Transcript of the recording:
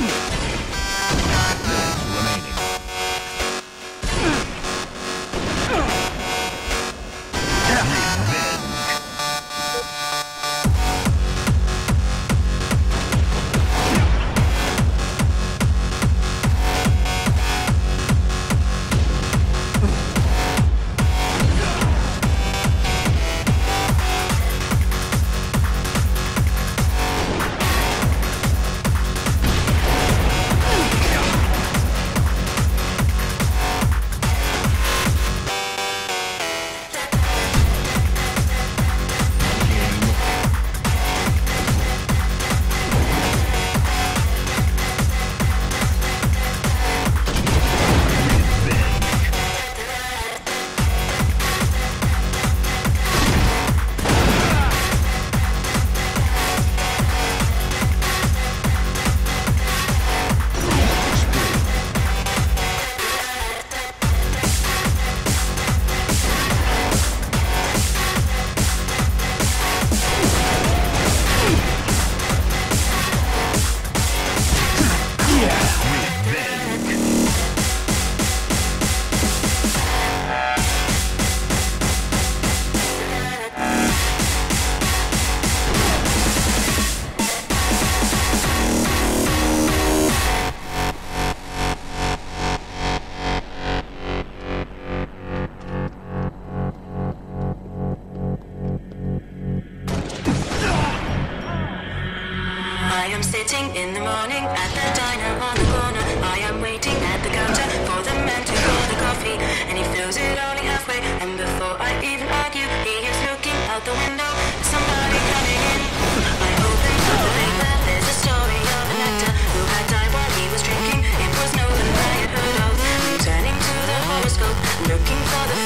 remaining. I am sitting in the morning at the diner on the corner. I am waiting at the counter for the man to pour the coffee, and he fills it only halfway. And before I even argue, he is looking out the window. Somebody coming in. I open up the paper. There's a story of an actor who had died while he was drinking. It was no one I had heard of. Turning to the horoscope, looking for the